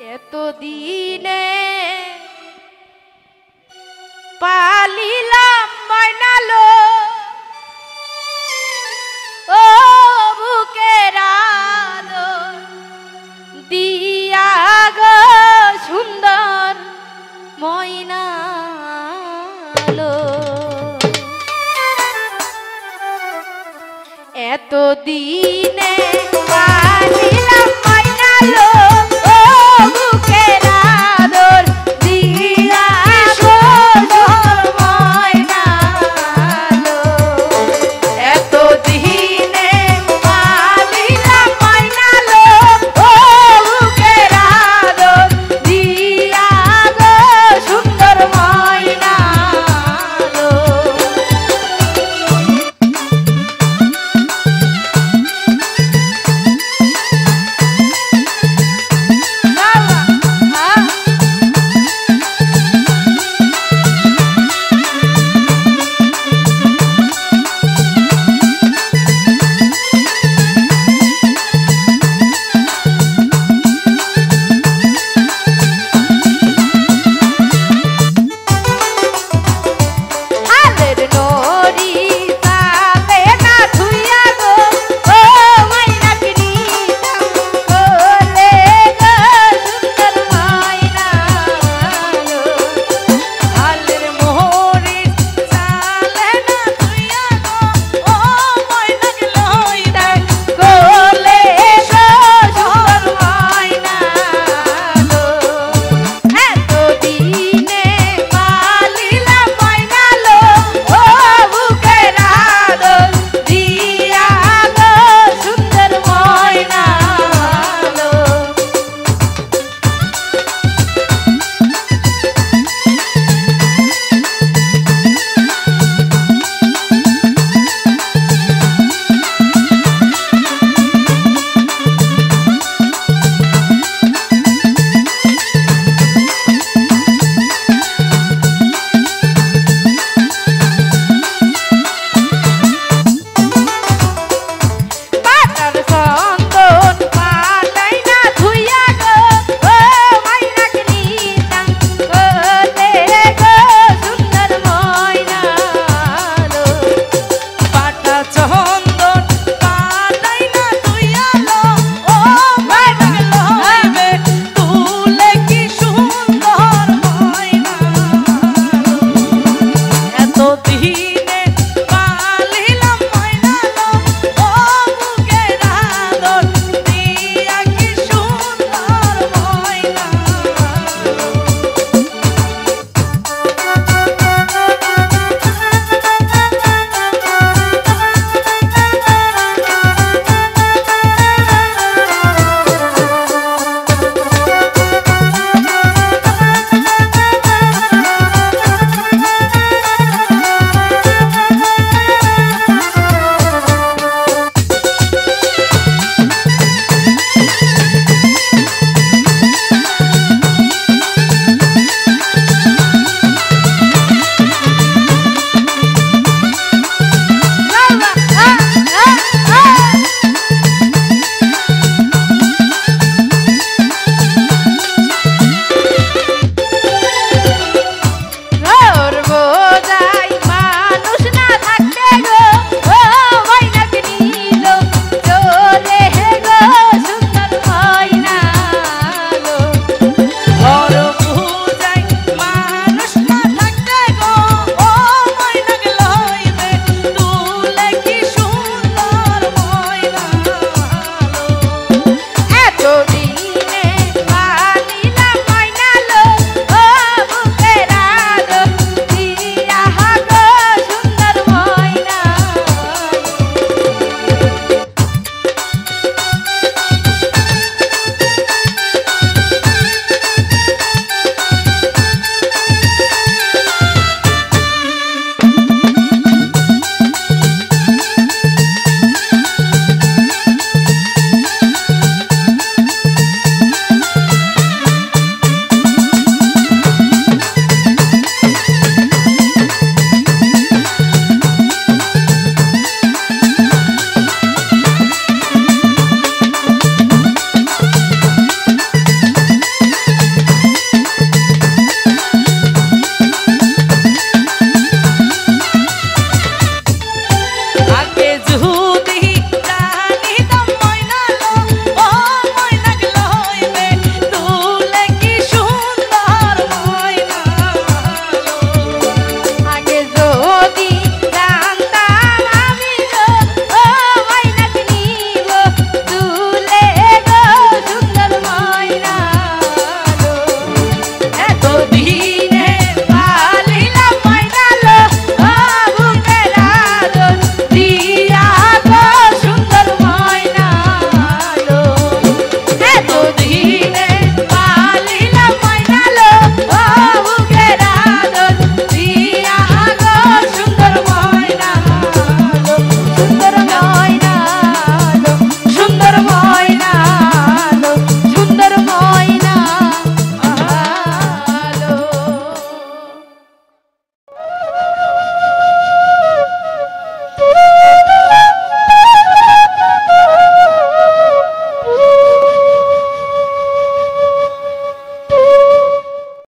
এত দিনে পালিলাম বাইনালো। ও বুকের আলো দিয়া গো সুন্দর ময়নালো। এত দিনে